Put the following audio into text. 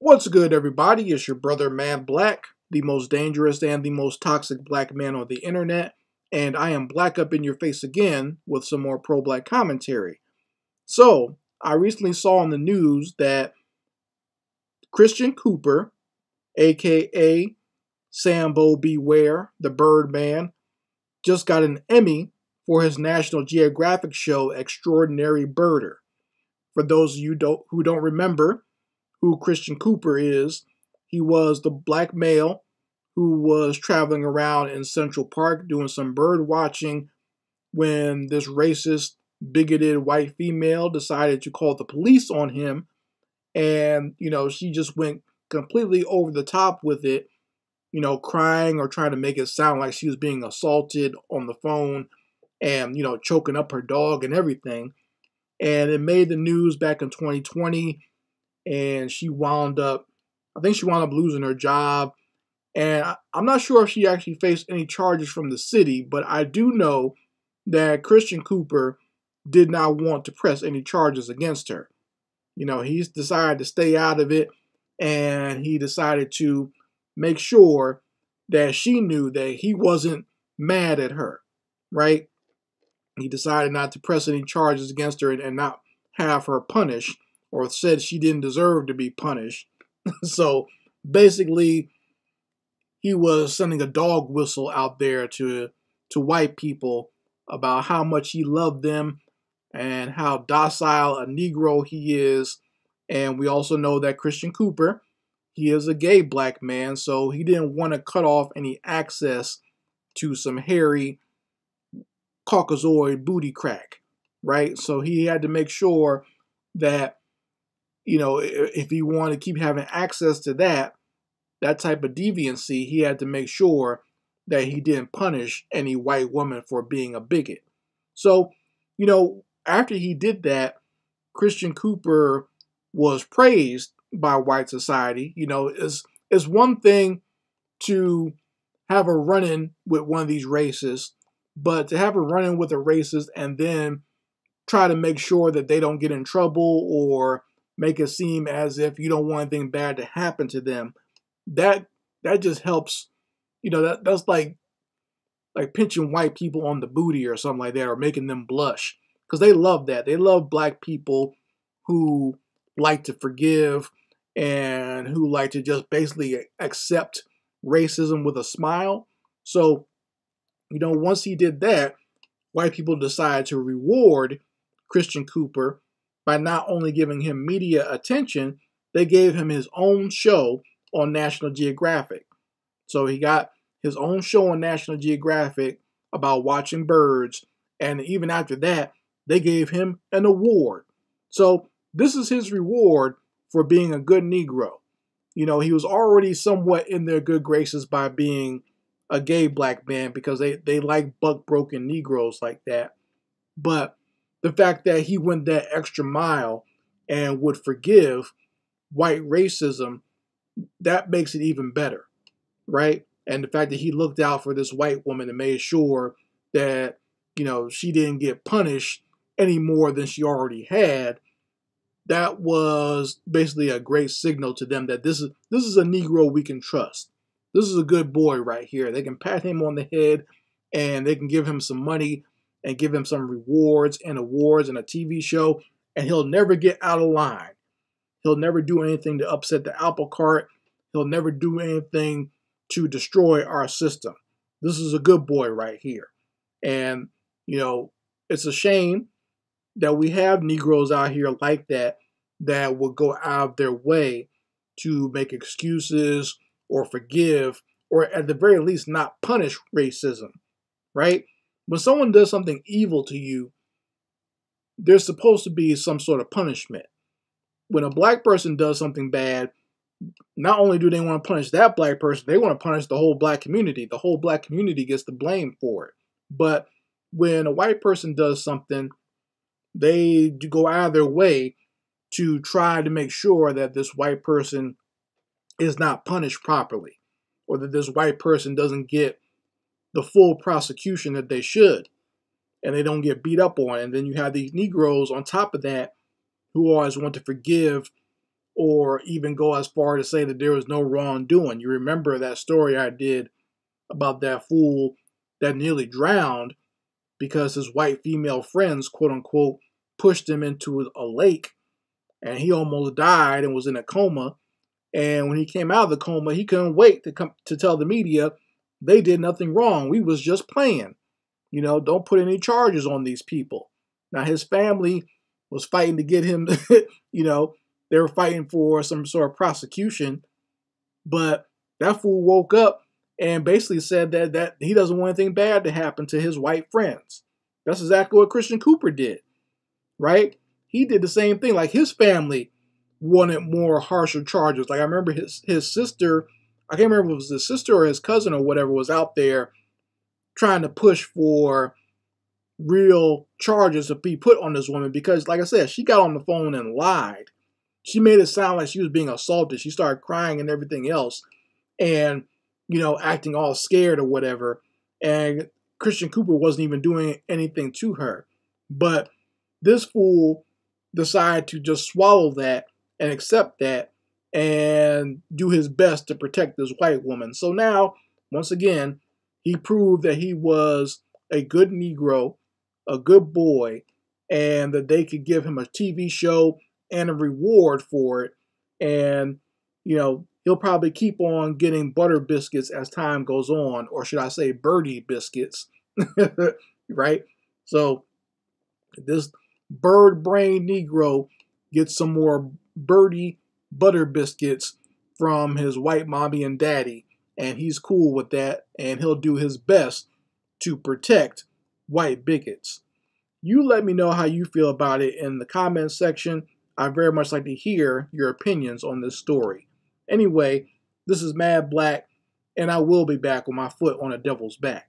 What's good, everybody? It's your brother, Madd Blak, the most dangerous and the most toxic black man on the internet, and I am black up in your face again with some more pro black commentary. So, I recently saw on the news that Christian Cooper, aka Sambo Beware, the Birdman, just got an Emmy for his National Geographic show Extraordinary Birder. For those of you don't, who don't remember, who Christian Cooper is. He was the black male who was traveling around in Central Park doing some bird watching when this racist, bigoted white female decided to call the police on him. And, you know, she just went completely over the top with it, you know, crying or trying to make it sound like she was being assaulted on the phone and, you know, choking up her dog and everything. And it made the news back in 2020 and she wound up, I think she wound up losing her job. And I'm not sure if she actually faced any charges from the city, but I do know that Christian Cooper did not want to press any charges against her. You know, he's decided to stay out of it and he decided to make sure that she knew that he wasn't mad at her, right? He decided not to press any charges against her and, and not have her punished or said she didn't deserve to be punished. so basically, he was sending a dog whistle out there to to white people about how much he loved them and how docile a Negro he is. And we also know that Christian Cooper, he is a gay black man, so he didn't want to cut off any access to some hairy Caucasoid booty crack, right? So he had to make sure that you know, if he wanted to keep having access to that, that type of deviancy, he had to make sure that he didn't punish any white woman for being a bigot. So, you know, after he did that, Christian Cooper was praised by white society. You know, it's, it's one thing to have a run in with one of these races, but to have a run in with a racist and then try to make sure that they don't get in trouble or make it seem as if you don't want anything bad to happen to them. That that just helps, you know, that that's like like pinching white people on the booty or something like that, or making them blush. Because they love that. They love black people who like to forgive and who like to just basically accept racism with a smile. So, you know, once he did that, white people decided to reward Christian Cooper by not only giving him media attention, they gave him his own show on National Geographic. So he got his own show on National Geographic about watching birds. And even after that, they gave him an award. So this is his reward for being a good Negro. You know, he was already somewhat in their good graces by being a gay black man because they, they like buck broken Negroes like that. But the fact that he went that extra mile and would forgive white racism, that makes it even better, right? And the fact that he looked out for this white woman and made sure that, you know, she didn't get punished any more than she already had, that was basically a great signal to them that this is this is a Negro we can trust. This is a good boy right here. They can pat him on the head and they can give him some money and give him some rewards and awards and a TV show, and he'll never get out of line. He'll never do anything to upset the apple cart. He'll never do anything to destroy our system. This is a good boy right here. And, you know, it's a shame that we have Negroes out here like that that will go out of their way to make excuses or forgive or at the very least not punish racism, right? When someone does something evil to you, there's supposed to be some sort of punishment. When a black person does something bad, not only do they want to punish that black person, they want to punish the whole black community. The whole black community gets the blame for it. But when a white person does something, they go out of their way to try to make sure that this white person is not punished properly or that this white person doesn't get the full prosecution that they should and they don't get beat up on. And then you have these Negroes on top of that who always want to forgive or even go as far to say that there was no wrongdoing. You remember that story I did about that fool that nearly drowned because his white female friends, quote unquote, pushed him into a lake and he almost died and was in a coma. And when he came out of the coma, he couldn't wait to come to tell the media they did nothing wrong. We was just playing. You know, don't put any charges on these people. Now his family was fighting to get him, you know, they were fighting for some sort of prosecution. But that fool woke up and basically said that that he doesn't want anything bad to happen to his white friends. That's exactly what Christian Cooper did. Right? He did the same thing. Like his family wanted more harsher charges. Like I remember his his sister, I can't remember if it was his sister or his cousin or whatever was out there trying to push for real charges to be put on this woman because, like I said, she got on the phone and lied. She made it sound like she was being assaulted. She started crying and everything else, and you know, acting all scared or whatever. And Christian Cooper wasn't even doing anything to her. But this fool decided to just swallow that and accept that and do his best to protect this white woman. So now, once again, he proved that he was a good Negro a good boy and that they could give him a TV show and a reward for it. And, you know, he'll probably keep on getting butter biscuits as time goes on, or should I say birdie biscuits, right? So this bird brain Negro gets some more birdie butter biscuits from his white mommy and daddy, and he's cool with that, and he'll do his best to protect white bigots. You let me know how you feel about it in the comments section. I very much like to hear your opinions on this story. Anyway, this is Madd Blak, and I will be back with my foot on a devil's back.